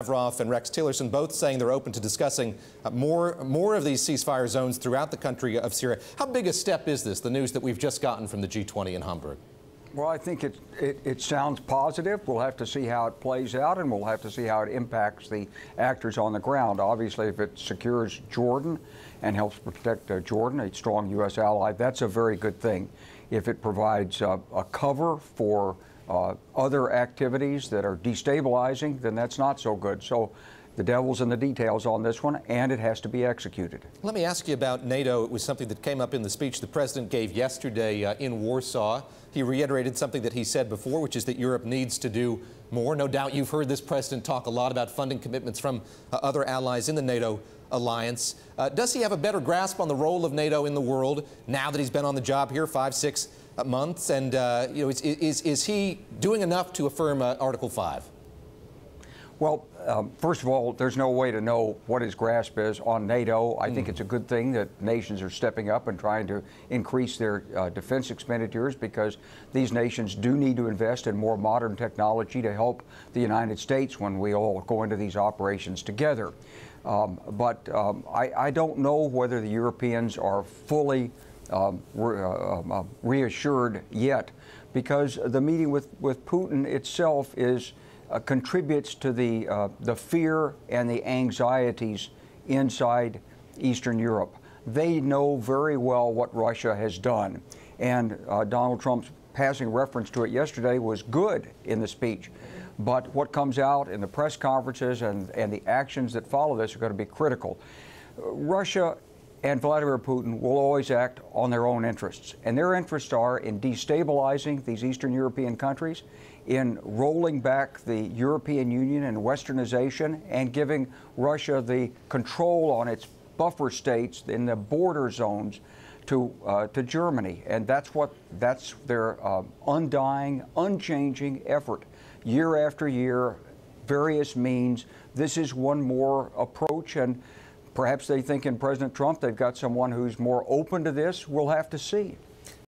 Lavrov and Rex Tillerson both saying they're open to discussing uh, more, more of these ceasefire zones throughout the country of Syria. How big a step is this, the news that we've just gotten from the G20 in Hamburg? Well, I think it, it, it, sounds positive. We'll have to see how it plays out, and we'll have to see how it impacts the actors on the ground. Obviously, if it secures Jordan and helps protect uh, Jordan, a strong U.S. ally, that's a very good thing. If it provides uh, a cover for uh, other activities that are destabilizing, then that's not so good. So the devil's in the details on this one, and it has to be executed. Let me ask you about NATO. It was something that came up in the speech the president gave yesterday uh, in Warsaw. He reiterated something that he said before, which is that Europe needs to do more. No doubt you've heard this president talk a lot about funding commitments from uh, other allies in the NATO alliance. Uh, does he have a better grasp on the role of NATO in the world now that he's been on the job here five, six months? And uh, you know, is, is, is he doing enough to affirm uh, Article 5? Well, um, first of all, there's no way to know what his grasp is on NATO. I mm. think it's a good thing that nations are stepping up and trying to increase their uh, defense expenditures because these nations do need to invest in more modern technology to help the United States when we all go into these operations together. Um, but um, I, I, don't know whether the Europeans are fully um, re uh, um, uh, reassured yet because the meeting with, with Putin itself is uh, contributes to the, uh, the fear and the anxieties inside Eastern Europe. They know very well what Russia has done. And uh, Donald Trump's passing reference to it yesterday was good in the speech. But what comes out in the press conferences and, and the actions that follow this are going to be critical. Russia and Vladimir Putin will always act on their own interests. And their interests are in destabilizing these Eastern European countries, in rolling back the European Union and westernization, and giving Russia the control on its buffer states in the border zones to, uh, to Germany. And that's what that's their uh, undying, unchanging effort year after year, various means. This is one more approach, and perhaps they think in President Trump they've got someone who's more open to this. We'll have to see.